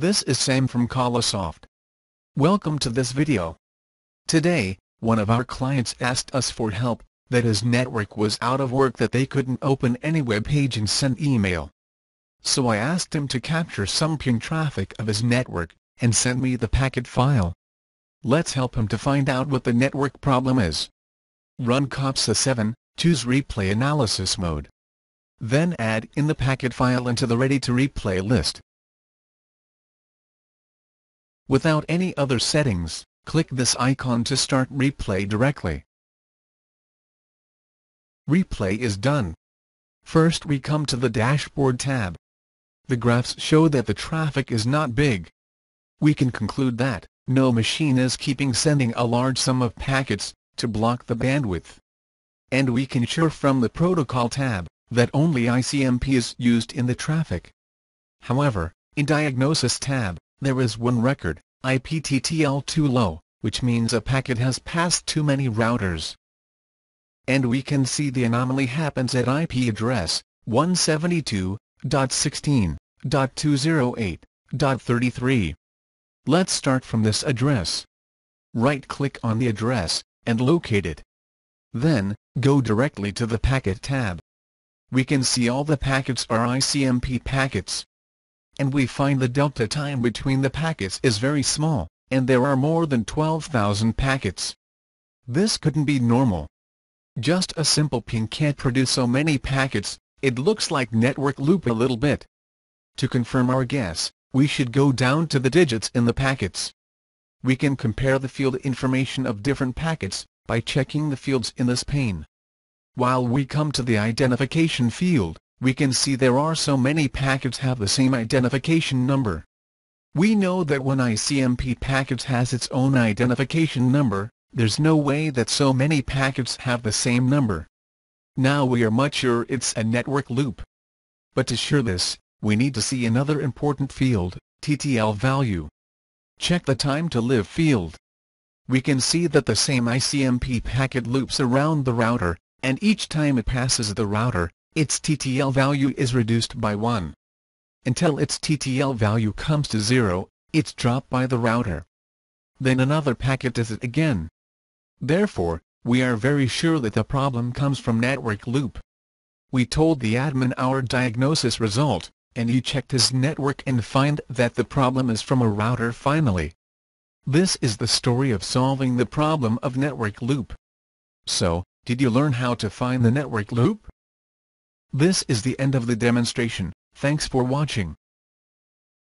This is Sam from Colasoft. Welcome to this video. Today, one of our clients asked us for help, that his network was out of work that they couldn't open any web page and send email. So I asked him to capture some ping traffic of his network, and send me the packet file. Let's help him to find out what the network problem is. Run Capsa 7, choose replay analysis mode. Then add in the packet file into the ready to replay list. Without any other settings, click this icon to start replay directly. Replay is done. First we come to the Dashboard tab. The graphs show that the traffic is not big. We can conclude that, no machine is keeping sending a large sum of packets, to block the bandwidth. And we can sure from the Protocol tab, that only ICMP is used in the traffic. However, in Diagnosis tab, there is one record, IPTTL too low, which means a packet has passed too many routers. And we can see the anomaly happens at IP address 172.16.208.33. Let's start from this address. Right-click on the address, and locate it. Then, go directly to the Packet tab. We can see all the packets are ICMP packets, and we find the delta time between the packets is very small, and there are more than 12,000 packets. This couldn't be normal. Just a simple ping can't produce so many packets, it looks like network loop a little bit. To confirm our guess, we should go down to the digits in the packets. We can compare the field information of different packets, by checking the fields in this pane. While we come to the identification field, we can see there are so many packets have the same identification number. We know that when ICMP packets has its own identification number, there's no way that so many packets have the same number. Now we are much sure it's a network loop. But to sure this, we need to see another important field, TTL value. Check the time to live field. We can see that the same ICMP packet loops around the router, and each time it passes the router, its TTL value is reduced by 1. Until its TTL value comes to 0, it's dropped by the router. Then another packet does it again. Therefore, we are very sure that the problem comes from network loop. We told the admin our diagnosis result, and he checked his network and find that the problem is from a router finally. This is the story of solving the problem of network loop. So, did you learn how to find the network loop? This is the end of the demonstration, thanks for watching.